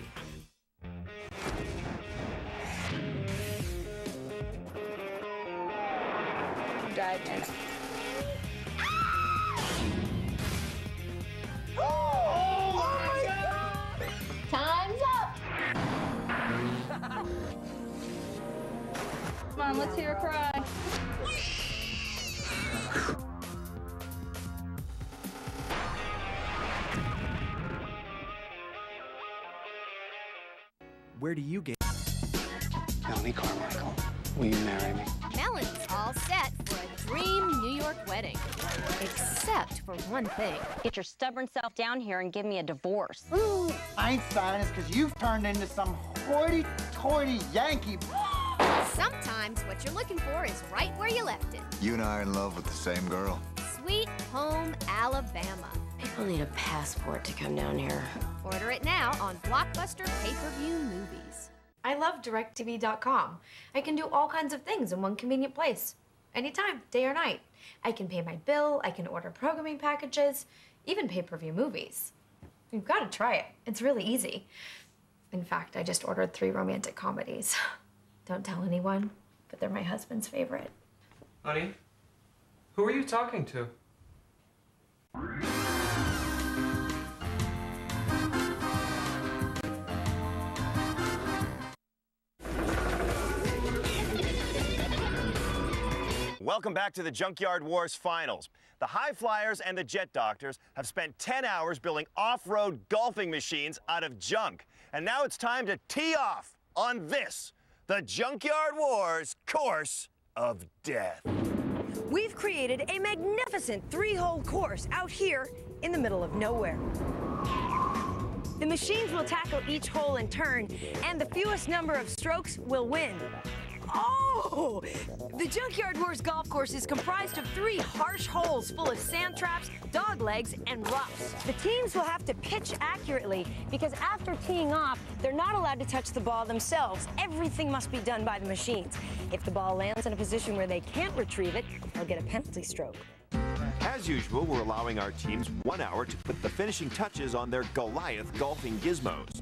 Drive and on, let's hear a cry. Where do you get? Melanie Carmichael, will you marry me? Melon's all set for a dream New York wedding. Except for one thing. Get your stubborn self down here and give me a divorce. Ooh, Einstein is because you've turned into some hoity-toity Yankee. Sometimes what you're looking for is right where you left it. You and I are in love with the same girl. Sweet Home Alabama. People need a passport to come down here. (laughs) Order it now on Blockbuster pay-per-view movies. I love DirecTV.com. I can do all kinds of things in one convenient place. Anytime, day or night. I can pay my bill, I can order programming packages, even pay-per-view movies. You've got to try it. It's really easy. In fact, I just ordered three romantic comedies. (laughs) Don't tell anyone, but they're my husband's favorite. Honey, who are you talking to? Welcome back to the Junkyard Wars Finals. The High Flyers and the Jet Doctors have spent 10 hours building off-road golfing machines out of junk. And now it's time to tee off on this, the Junkyard Wars Course of Death. We've created a magnificent three-hole course out here in the middle of nowhere. The machines will tackle each hole in turn, and the fewest number of strokes will win. Oh! The Junkyard Wars golf course is comprised of three harsh holes full of sand traps, dog legs, and roughs. The teams will have to pitch accurately because after teeing off, they're not allowed to touch the ball themselves. Everything must be done by the machines. If the ball lands in a position where they can't retrieve it, they'll get a penalty stroke. As usual, we're allowing our teams one hour to put the finishing touches on their Goliath golfing gizmos.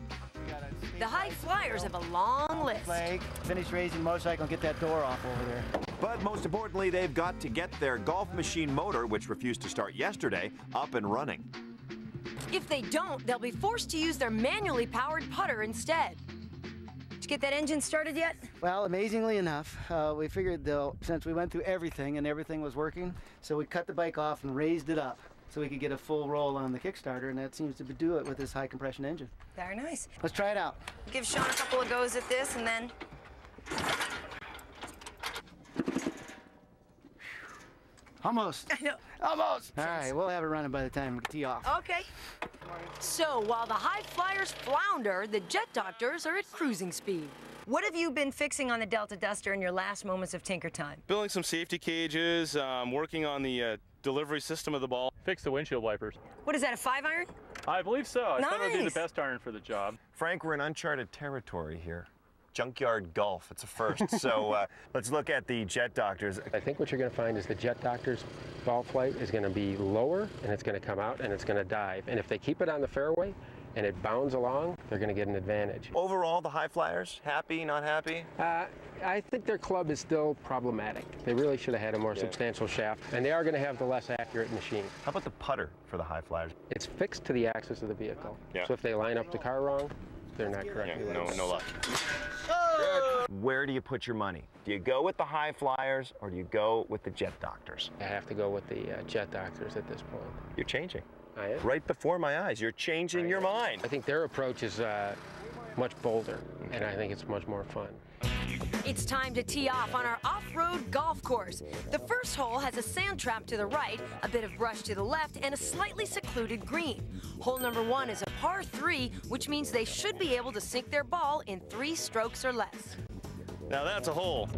The high flyers have a long list. Flag, finish raising the motorcycle and get that door off over there. But most importantly, they've got to get their golf machine motor, which refused to start yesterday, up and running. If they don't, they'll be forced to use their manually powered putter instead. Did you get that engine started yet? Well, amazingly enough, uh, we figured though, since we went through everything and everything was working, so we cut the bike off and raised it up so we could get a full roll on the Kickstarter, and that seems to do it with this high compression engine. Very nice. Let's try it out. Give Sean a couple of goes at this and then. Almost. I know. Almost. All right, we'll have it running by the time we tee off. Okay. So while the high flyers flounder, the jet doctors are at cruising speed. What have you been fixing on the Delta Duster in your last moments of tinker time? Building some safety cages, um, working on the uh, delivery system of the ball. Fix the windshield wipers. What is that, a five iron? I believe so. I thought it would be the best iron for the job. Frank, we're in uncharted territory here. Junkyard golf, it's a first. so uh, (laughs) let's look at the jet doctors. I think what you're going to find is the jet doctor's ball flight is going to be lower and it's going to come out and it's going to dive. And if they keep it on the fairway and it bounds along, they're going to get an advantage. Overall, the high flyers, happy, not happy? Uh, I think their club is still problematic. They really should have had a more substantial shaft, and they are going to have the less accurate machine. How about the putter for the high flyers? It's fixed to the axis of the vehicle. Yeah. So if they line up the car wrong, they're not correctly no, no up. luck. Where do you put your money? Do you go with the high flyers or do you go with the jet doctors? I have to go with the uh, jet doctors at this point. You're changing. I am. Right before my eyes. You're changing your mind. I think their approach is uh, much bolder, and I think it's much more fun. It's time to tee off on our off-road golf course. The first hole has a sand trap to the right, a bit of brush to the left, and a slightly secluded green. Hole number one is a par three, which means they should be able to sink their ball in three strokes or less. Now that's a hole.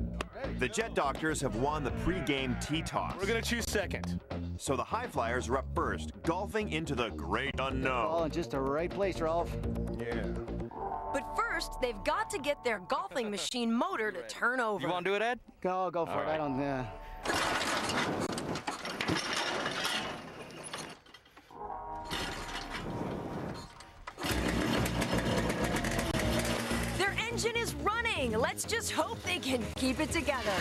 The Jet Doctors have won the pre-game tee toss. We're going to choose second. So the High Flyers are up first, golfing into the great unknown. All unknown. in just the right place, Rolf. Yeah. But first, they've got to get their golfing machine motor to turn over. You want to do it, Ed? Go, go for All it. I don't. Uh... engine is running. Let's just hope they can keep it together.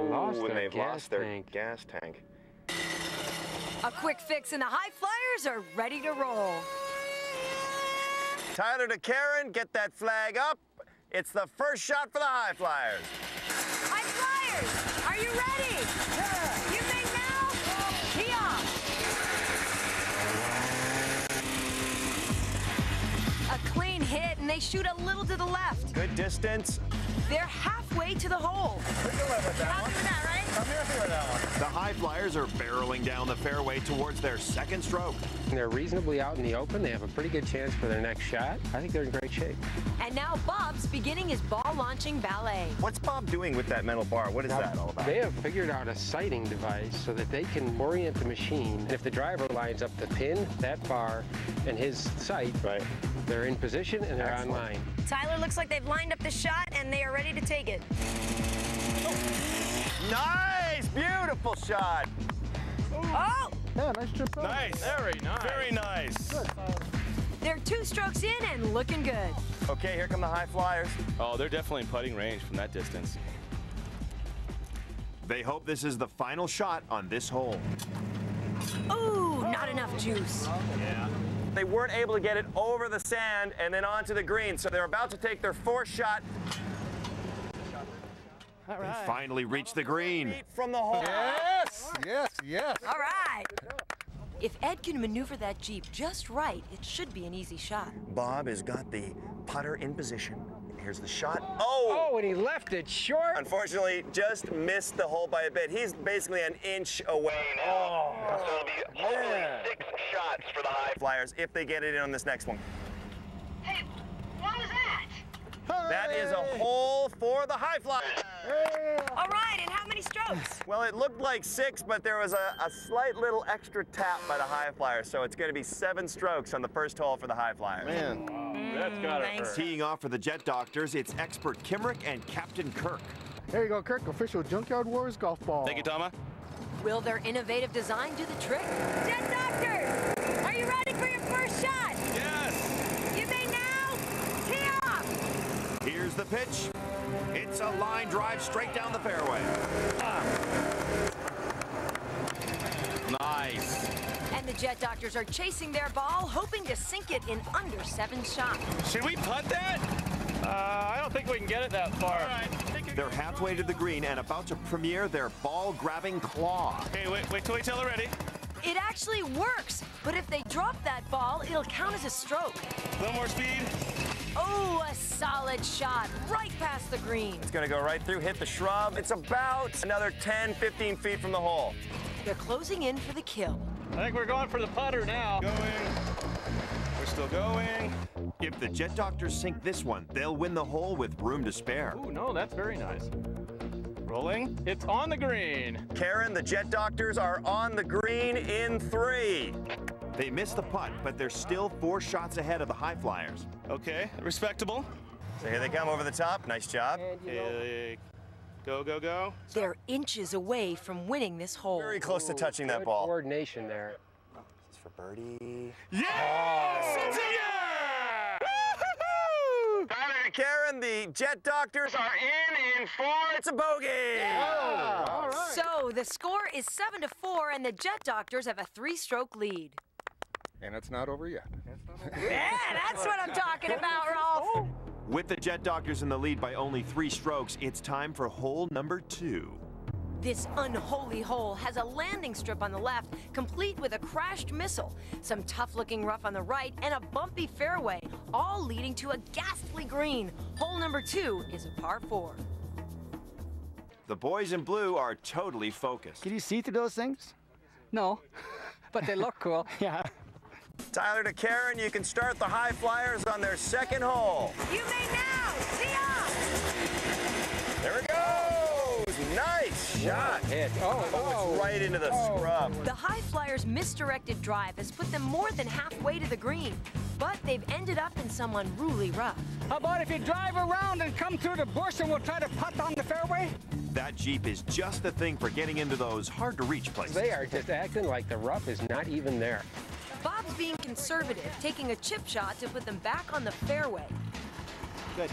Lost Ooh, and their they've lost their tank. gas tank. A quick fix, and the High Flyers are ready to roll. Tyler to Karen, get that flag up. It's the first shot for the High Flyers. High Flyers, are you ready? And they shoot a little to the left. Good distance. They're halfway to the hole. Happy with that, right? The High Flyers are barreling down the fairway towards their second stroke. They're reasonably out in the open. They have a pretty good chance for their next shot. I think they're in great shape. And now Bob's beginning his ball launching ballet. What's Bob doing with that metal bar? What is Now, that all about? They have figured out a sighting device so that they can orient the machine. And if the driver lines up the pin, that bar, and his sight, right. they're in position and they're Excellent. online. Tyler looks like they've lined up the shot and they are ready to take it. Nice! Beautiful shot. Oh! Yeah, nice trip. Nice. Very nice. Very nice. They're two strokes in and looking good. Okay, here come the High Flyers. Oh, they're definitely in putting range from that distance. They hope this is the final shot on this hole. Ooh, not enough juice. Yeah. They weren't able to get it over the sand and then onto the green, so they're about to take their fourth shot. All They finally reached the green. From the hole. Yes, yes, yes. All right. If Ed can maneuver that Jeep just right, it should be an easy shot. Bob has got the putter in position. Here's the shot. Oh! Oh, and he left it short. Unfortunately, just missed the hole by a bit. He's basically an inch away now. Oh, so it'll be only six shots for the high flyers if they get it in on this next one. Hey, what was that? That is a hole for the high flyers. All right, and how many strokes? Well, it looked like six, but there was a, a slight little extra tap by the high flyer, so it's going to be seven strokes on the first hole for the high flyers. Man, that's gotta mm, hurt. Teeing off for the Jet Doctors, it's expert Kimeric and Captain Kirk. There you go, Kirk. Official Junkyard Wars golf ball. Thank you, Tama. Will their innovative design do the trick? Jet Doctors, are you ready for your first shot? Yes. You may now tee off. Here's the pitch. It's a line drive straight down the fairway. Nice. And the Jet Doctors are chasing their ball, hoping to sink it in under seven shots. Should we putt that? Uh, I don't think we can get it that far. All right. They're halfway to the green and about to premiere their ball-grabbing claw. Hey, wait, wait till we tell her ready. It actually works, but if they drop that ball, it'll count as a stroke. A little more speed. Oh, a solid shot right past the green. It's going to go right through, hit the shrub. It's about another 10, 15 feet from the hole. They're closing in for the kill. I think we're going for the putter now. Going. We're still going. If the Jet Doctors sink this one, they'll win the hole with room to spare. Oh, no, that's very nice. Rolling. It's on the green. Karen, the Jet Doctors are on the green in three. They missed the putt, but they're still four shots ahead of the High Flyers. Okay, respectable. So here they come over the top. Nice job. Hey, go, go, go. They're inches away from winning this hole. Very close to touching that ball. coordination there. This is for birdie. Yes! Oh. It's a yeah! Woo-hoo-hoo! Tyler Karen, the Jet Doctors are in in four. It's a bogey. All right. So the score is seven to four, and the Jet Doctors have a three-stroke lead. And it's not (laughs) over yet. Yeah, that's what I'm talking (laughs) about, Rolf. Oh. With the Jet Doctors in the lead by only three strokes, it's time for hole number two. This unholy hole has a landing strip on the left, complete with a crashed missile, some tough-looking rough on the right, and a bumpy fairway, all leading to a ghastly green. Hole number two is a par four. The boys in blue are totally focused. Can you see through those things? No, (laughs) but they look cool. Yeah. Tyler to Karen, you can start the High Flyers on their second hole. You may now tee off. There it goes. Nice shot. Hit. Oh, Oh, it's right into the oh. scrub. The High Flyers' misdirected drive has put them more than halfway to the green, but they've ended up in some unruly rough. How about if you drive around and come through the bush and we'll try to putt on the fairway? That Jeep is just the thing for getting into those hard-to-reach places. They are just acting like the rough is not even there. Bob's being conservative, taking a chip shot to put them back on the fairway. Good.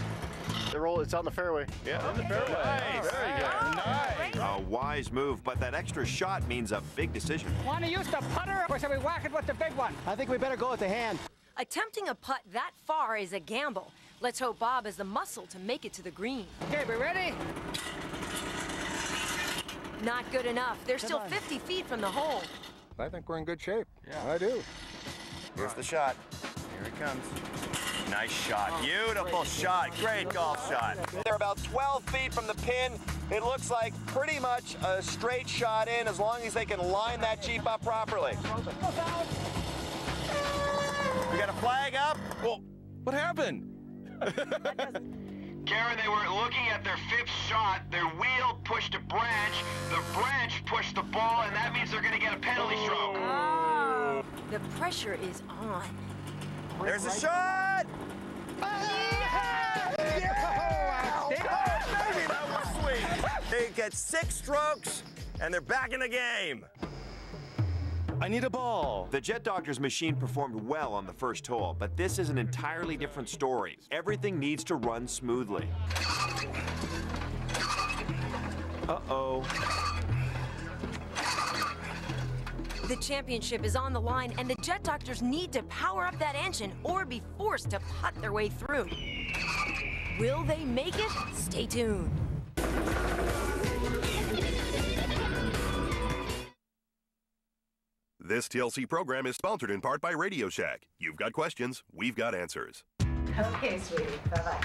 The roll, it's on the fairway. Yeah, On the fairway. Nice. Very good. Nice. A wise move, but that extra shot means a big decision. Want to use the putter or should we whack it with the big one? I think we better go with the hand. Attempting a putt that far is a gamble. Let's hope Bob has the muscle to make it to the green. Okay, we ready? Not good enough. They're still on. 50 feet from the hole. I think we're in good shape. Yeah. I do. Here's the shot. Here it comes. Nice shot. Oh, Beautiful shot. Great golf shot. They're about 12 feet from the pin. It looks like pretty much a straight shot in as long as they can line that Jeep up properly. We got a flag up. Well, what happened? (laughs) Karen, they were looking at their fifth shot. Their wheel pushed a branch. The branch pushed the ball, and that means they're going to get a penalty oh. stroke. Oh. The pressure is on. There's a shot. Oh, oh, baby, that was sweet. They get six strokes, and they're back in the game. I need a ball. The Jet Doctors machine performed well on the first hole, but this is an entirely different story. Everything needs to run smoothly. Uh-oh. The championship is on the line, and the Jet Doctors need to power up that engine or be forced to putt their way through. Will they make it? Stay tuned. This TLC program is sponsored in part by Radio Shack. You've got questions, we've got answers. Okay, sweetie. Bye-bye.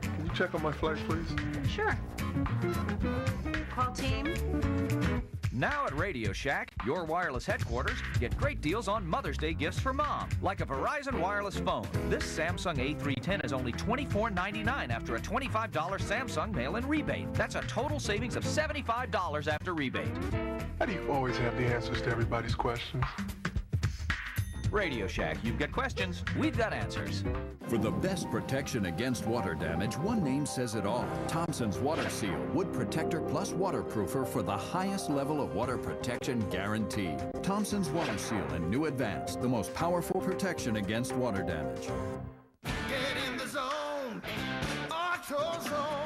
Can you check on my flight, please? Sure. Call team. Now at Radio Shack, your wireless headquarters, get great deals on Mother's Day gifts for mom, like a Verizon wireless phone. This Samsung A310 is only $24.99 after a $25 Samsung mail-in rebate. That's a total savings of $75 after rebate. How do you always have the answers to everybody's questions? Radio Shack, you've got questions, we've got answers. For the best protection against water damage, one name says it all. Thompson's Water Seal, wood protector plus waterproofer for the highest level of water protection guaranteed. Thompson's Water Seal and New Advance, the most powerful protection against water damage. Get in the zone. AutoZone.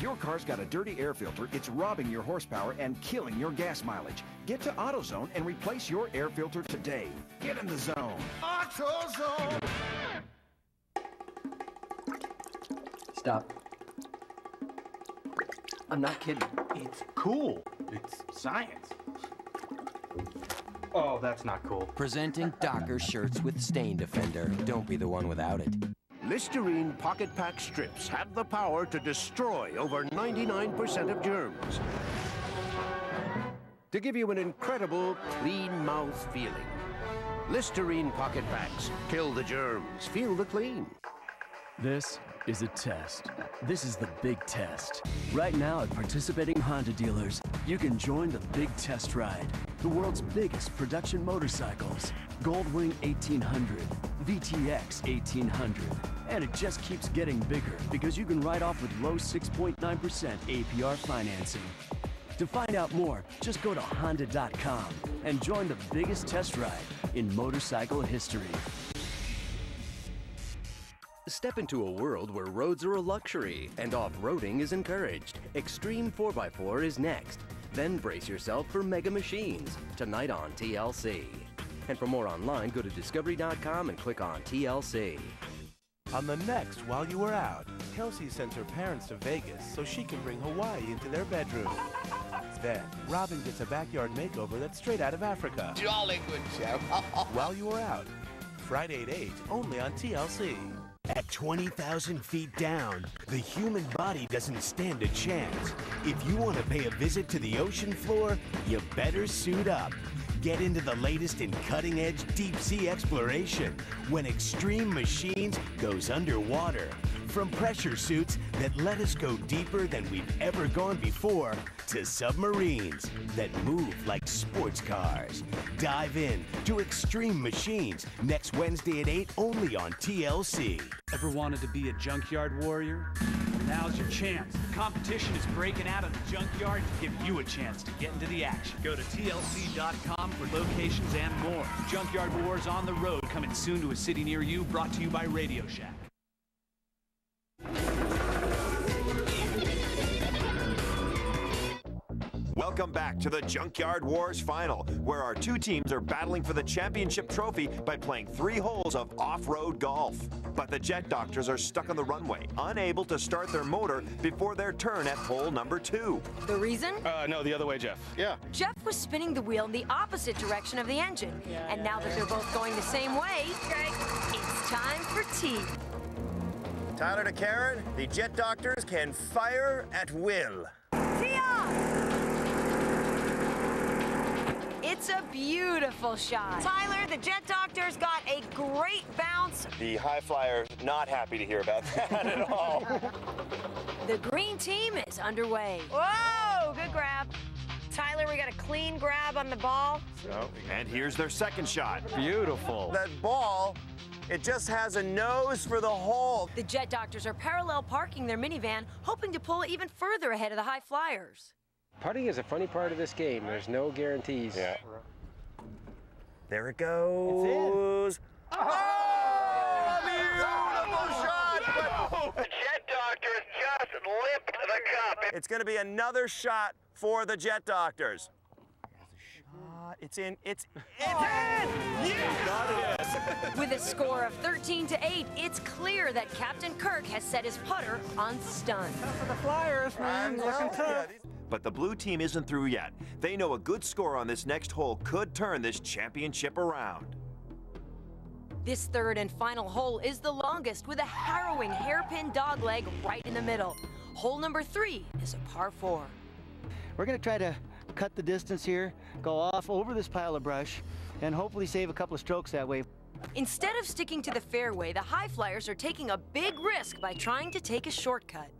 If your car's got a dirty air filter, it's robbing your horsepower and killing your gas mileage. Get to AutoZone and replace your air filter today. Get in the zone. AutoZone. Stop. I'm not kidding. It's cool. It's science. Oh, that's not cool. Presenting Docker shirts with Stain Defender. Don't be the one without it. Listerine Pocket Pack strips have the power to destroy over 99% of germs. To give you an incredible clean mouth feeling. Listerine Pocket Packs. Kill the germs. Feel the clean. This is a test. This is the big test. Right now at participating Honda dealers, you can join the big test ride. The world's biggest production motorcycles. Goldwing 1800, VTX 1800. And it just keeps getting bigger because you can ride off with low 6.9% APR financing. To find out more, just go to Honda.com and join the biggest test ride in motorcycle history. Step into a world where roads are a luxury and off-roading is encouraged. Extreme 4x4 is next. Then brace yourself for mega machines, tonight on TLC. And for more online, go to discovery.com and click on TLC. On the next While You Were Out, Kelsey sends her parents to Vegas so she can bring Hawaii into their bedroom. Then, Robin gets a backyard makeover that's straight out of Africa. Jolly good show. While You Were Out, Friday at 8, only on TLC. At 20,000 feet down, the human body doesn't stand a chance. If you want to pay a visit to the ocean floor, you better suit up. Get into the latest in cutting edge deep sea exploration when Extreme Machines goes underwater. From pressure suits that let us go deeper than we've ever gone before to submarines that move like sports cars. Dive in to Extreme Machines next Wednesday at 8 only on TLC. Ever wanted to be a junkyard warrior? Now's your chance. The competition is breaking out of the junkyard to give you a chance to get into the action. Go to TLC.com for locations and more. Junkyard Wars on the road coming soon to a city near you, brought to you by Radio Shack. Welcome back to the Junkyard Wars final, where our two teams are battling for the championship trophy by playing three holes of off-road golf. But the Jet Doctors are stuck on the runway, unable to start their motor before their turn at hole number two. The reason? Uh, no, the other way, Jeff. Yeah. Jeff was spinning the wheel in the opposite direction of the engine. and now that they're both going the same way, it's time for tea. Tyler to Karen, the Jet Doctors can fire at will. It's a beautiful shot. Tyler, the Jet Doctors got a great bounce. The High Flyer not happy to hear about that at (laughs) all. The green team is underway. Whoa, good grab. Tyler, we got a clean grab on the ball. So, and here's their second shot. Beautiful. That ball, it just has a nose for the hole. The Jet Doctors are parallel parking their minivan, hoping to pull even further ahead of the High Flyers. Putting is a funny part of this game. There's no guarantees. Yeah. There it goes. Oh, oh beautiful shot! The Jet Doctors just lipped the cup. It's going to be another shot for the Jet Doctors. Shot. It's in. It's it's in. Yes! With a score of 13 to 8, it's clear that Captain Kirk has set his putter on stun. For the Flyers, man, looking tough. But the blue team isn't through yet. They know a good score on this next hole could turn this championship around. This third and final hole is the longest with a harrowing hairpin dogleg right in the middle. Hole number three is a par four. We're going to try to cut the distance here, go off over this pile of brush, and hopefully save a couple of strokes that way. Instead of sticking to the fairway, the high flyers are taking a big risk by trying to take a shortcut.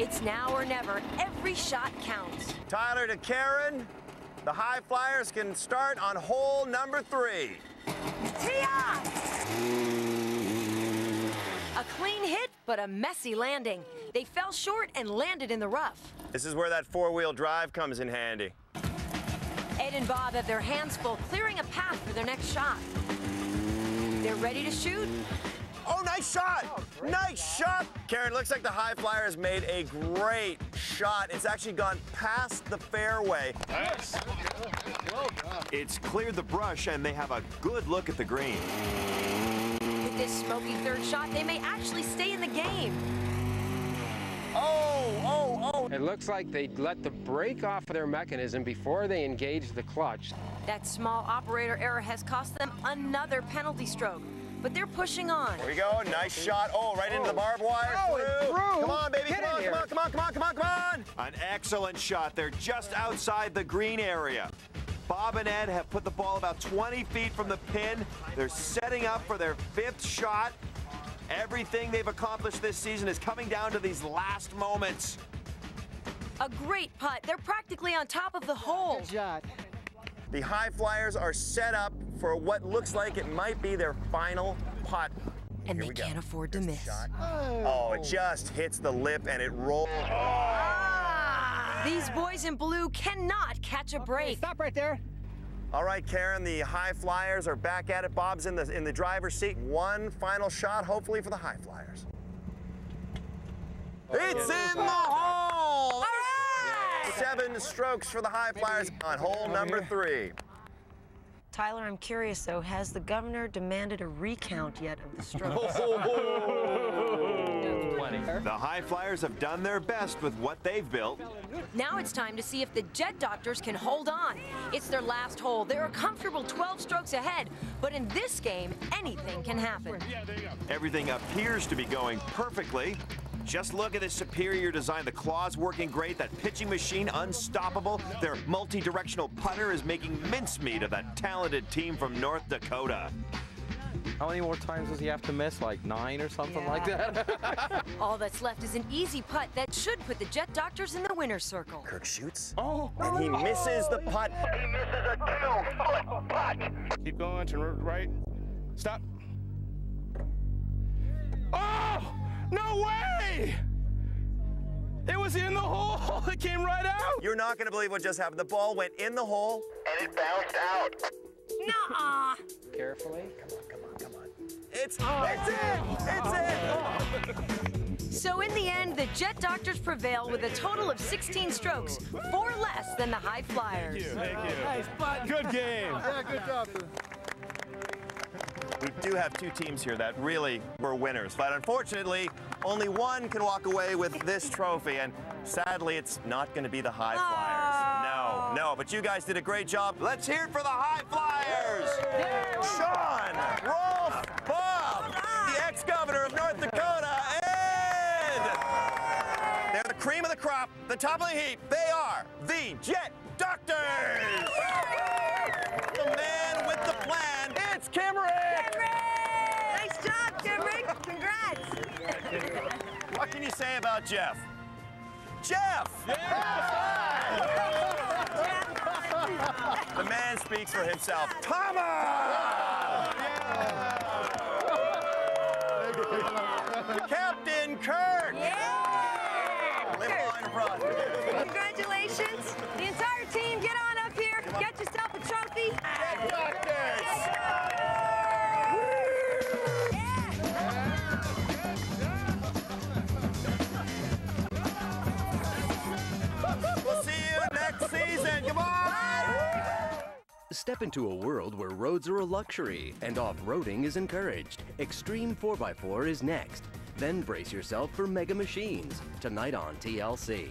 It's now or never. Every shot counts. Tyler to Karen. The high flyers can start on hole number three. Tia! A clean hit, but a messy landing. They fell short and landed in the rough. This is where that four-wheel drive comes in handy. Ed and Bob have their hands full, clearing a path for their next shot. They're ready to shoot. Oh, nice shot! Oh, nice shot! Karen, looks like the high flyer has made a great shot. It's actually gone past the fairway. Nice. It's cleared the brush, and they have a good look at the green. With this smoky third shot, they may actually stay in the game. Oh, oh, oh. It looks like they let the brake off of their mechanism before they engaged the clutch. That small operator error has cost them another penalty stroke. But they're pushing on. Here we go. Nice shot. Oh, right into the oh. barbed wire. Oh, it through. through. Come on, baby. Get Come on, here. come on, come on, come on, come on, come on. An excellent shot. They're just outside the green area. Bob and Ed have put the ball about 20 feet from the pin. They're setting up for their fifth shot. Everything they've accomplished this season is coming down to these last moments. A great putt. They're practically on top of the hole. Good shot. The High Flyers are set up for what looks like it might be their final putt. And Here they can't afford to miss. Oh, it just hits the lip and it rolls. oh These boys in blue cannot catch a break. Stop right there. All right, Karen, the High Flyers are back at it. Bob's in the in the driver's seat. One final shot, hopefully for the High Flyers. It's in the hole! Seven strokes for the High Flyers on hole number three. Tyler, I'm curious though, has the governor demanded a recount yet of the strokes? (laughs) Oh. The High Flyers have done their best with what they've built. Now it's time to see if the Jet Doctors can hold on. It's their last hole. They're a comfortable 12 strokes ahead, but in this game, anything can happen. Everything appears to be going perfectly. Just look at this superior design. The claws working great, that pitching machine unstoppable. Their multi-directional putter is making mincemeat of that talented team from North Dakota. How many more times does he have to miss? Like nine or something like that? (laughs) All that's left is an easy putt that should put the Jet Doctors in the winner's circle. Kirk shoots. oh, And he misses the putt. He misses a two-foot putt. keep going, turn right. Stop. Oh, no way! It was in the hole. (laughs) It came right out. You're not going to believe what just happened. The ball went in the hole. And it bounced out. Nuh-uh. Carefully. Come on, come on, come on. It's, it's in! It's in! So in the end, the Jet Doctors prevail with a total of 16 strokes, four less than the High Flyers. Thank you. Good game. Yeah, good job. We do have two teams here that really were winners, but unfortunately, only one can walk away with this trophy, and sadly, it's not going to be the High Flyers. Oh. No, no, but you guys did a great job. Let's hear it for the High Flyers! Sean, Rolf, Bob, the ex-governor of North Dakota, and they're the cream of the crop, the top of the heap. They are the Jet Doctors! The man with the plan, it's Kimeric! Nice job, Kimeric. Congrats. What can you say about Jeff? Jeff! (laughs) the man speaks for himself. Thomas! Captain Kirk! Live long and prosper. Congratulations. The entire team, get on up here. Get yourself a trophy. We'll Step into a world where roads are a luxury and off-roading is encouraged. Extreme 4x4 is next. Then brace yourself for Mega Machines, tonight on TLC.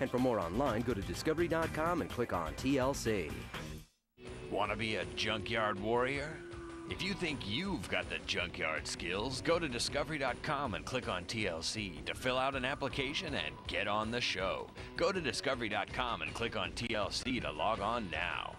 And for more online, go to discovery.com and click on TLC. Want to be a junkyard warrior? If you think you've got the junkyard skills, go to discovery.com and click on TLC to fill out an application and get on the show. Go to discovery.com and click on TLC to log on now.